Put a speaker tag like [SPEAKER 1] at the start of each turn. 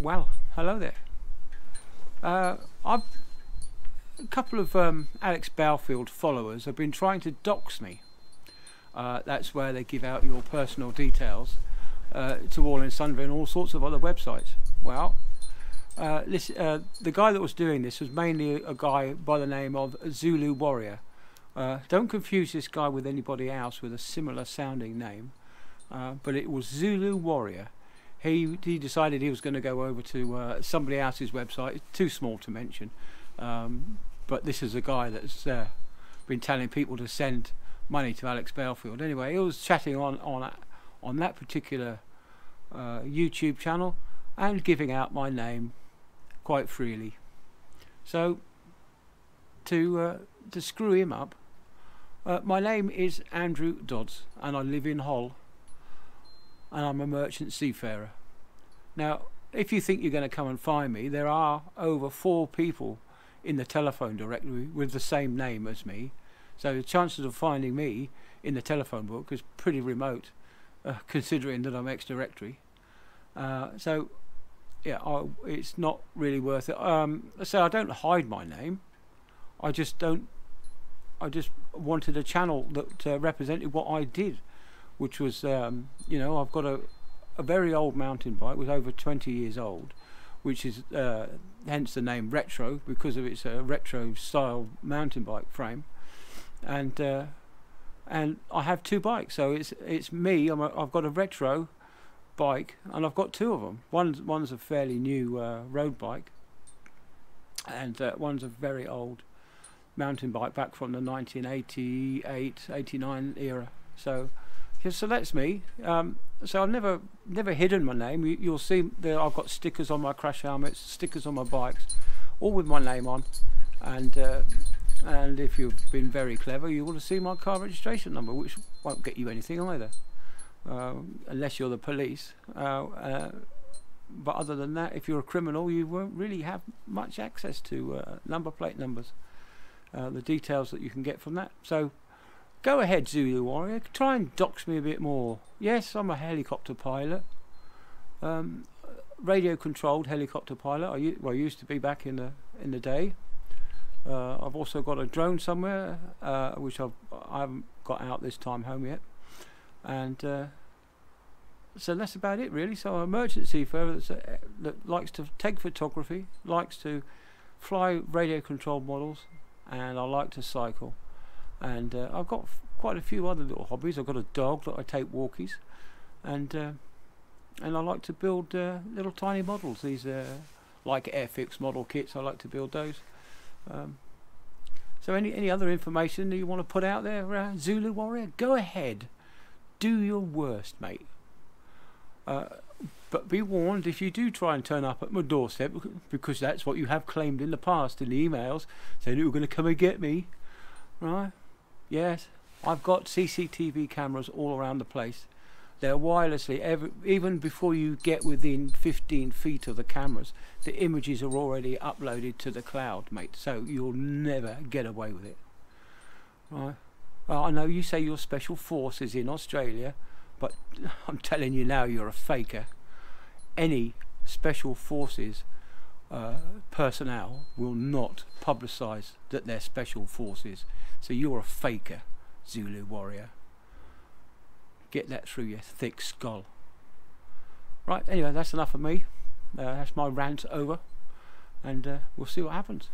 [SPEAKER 1] Well, hello there. Uh, I've a couple of um, Alex Belfield followers have been trying to dox me. Uh, that's where they give out your personal details uh, to all and sundry and all sorts of other websites. Well, uh, listen, uh, the guy that was doing this was mainly a, guy by the name of Zulu Warrior. Uh, don't confuse this guy with anybody else with a similar sounding name, but it was Zulu Warrior. He he decided he was going to go over to uh, somebody else's website. It's too small to mention, um, but this is a guy that's uh, been telling people to send money to Alex Belfield. Anyway, he was chatting on on on that particular uh, YouTube channel and giving out my name quite freely. So to uh, to screw him up, uh, my name is Andrew Dodds, and I live in Hull, and I'm a merchant seafarer. Now, if you think you're going to come and find me, there are over four people in the telephone directory with the same name as me, so the chances of finding me in the telephone book is pretty remote, uh, considering that I'm ex-directory. Uh, so, yeah, I, it's not really worth it. Um, so I don't hide my name. I just don't I just wanted a channel that uh, represented what I did, which was, um, you know, I've got a, a very old mountain bike, was over 20 years old, which is uh, hence the name retro because of its uh, retro style mountain bike frame, and uh, and I have two bikes, so it's it's me. I'm a, I've got a retro bike, and I've got two of them. One's one's a fairly new uh, road bike, and uh, one's a very old mountain bike back from the 1988 89 era so so that's me. Um, so I've never never hidden my name. You, will see that I've got stickers on my crash helmets stickers on my bikes all with my name on. And uh, and if you've been very clever you will see my car registration number which won't get you anything either uh, unless you're the police. Uh, uh, but other than that if you're a criminal you won't really have much access to uh, number plate numbers uh, the details that you can get from that. So go ahead, Zulu Warrior. Try and dox me a bit more. Yes, I'm a helicopter pilot. Um, radio controlled helicopter pilot. I well, used to be back in the in the day. Uh, I've also got a drone somewhere, uh, which I've I haven't got out this time home yet, and uh, so that's about it really. So I'm a merchant seafarer uh, that likes to take photography, likes to fly radio controlled models, and I like to cycle. And uh, I've got quite a few other little hobbies. I've got a dog that I take walkies, and uh, and I like to build uh, little tiny models. These are like Airfix model kits. I like to build those. Um, so any any other information that you want to put out there, uh, Zulu Warrior, go ahead, do your worst, mate. Uh, but be warned if you do try and turn up at my doorstep, because that's what you have claimed in the past in the emails, saying you were going to come and get me. Right? Yes, I've got CCTV cameras all around the place. They're wirelessly, every, even before you get within 15 feet of the cameras, the images are already uploaded to the cloud, mate, so you'll never get away with it. Right? Well, I know you say your special forces in Australia, but I'm telling you now, you're a faker any special forces uh, personnel will not publicise that they're special forces. So you're a faker, Zulu warrior. Get that through your thick skull. Right, anyway, that's enough of me. Uh, that's my rant over. And uh, we'll see what happens.